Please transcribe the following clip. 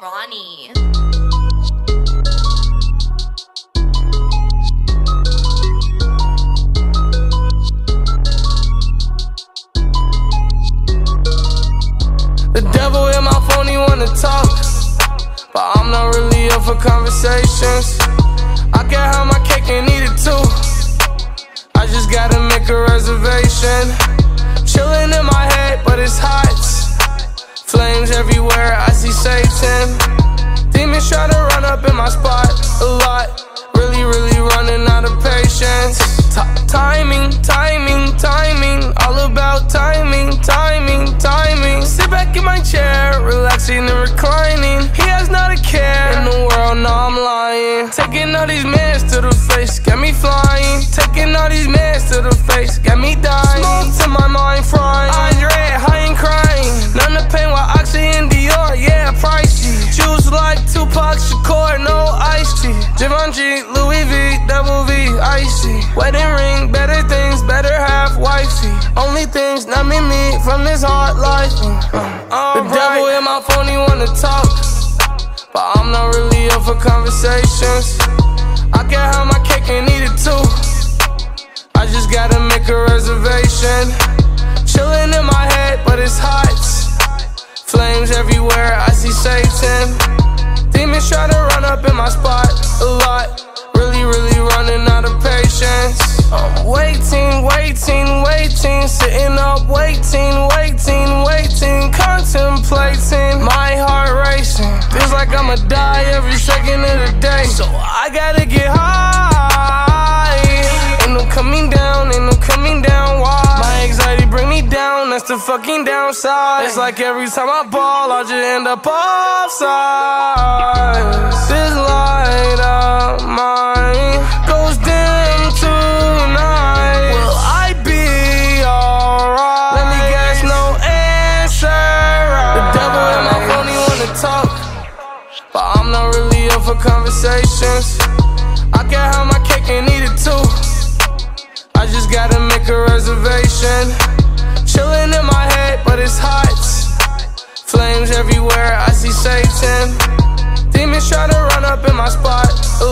Ronnie. The devil in my phone, he wanna talk. But I'm not really up for conversations. I can have my cake and eat it too. I just gotta make a reservation. Chilling in my head, but it's hot. Flames everywhere, I see Satan. Demons try to run up in my spot a lot. Really, really running out of patience. T timing, timing, timing. All about timing, timing, timing. Sit back in my chair, relaxing and reclining. Givenchy, Louis V, double V, icy. Wedding ring, better things, better half wifey. Only things not me, me from this hard life. Uh, the devil in my phone, he wanna talk. But I'm not really up for conversations. I can have my cake and eat it too. I just gotta make a reservation. Chilling in my head, but it's hot. Flames everywhere, I see Satan. Demons try to run up in my spot Sitting up, waiting, waiting, waiting. Contemplating, my heart racing. Feels like I'ma die every second of the day. So I gotta get high. Ain't no coming down, ain't no coming down. Why? My anxiety bring me down, that's the fucking downside. It's like every time I ball, I just end up offside. This I'm not really up for conversations. I can have my cake and eat it too. I just gotta make a reservation. Chilling in my head, but it's hot. Flames everywhere, I see Satan. Demons try to run up in my spot lot.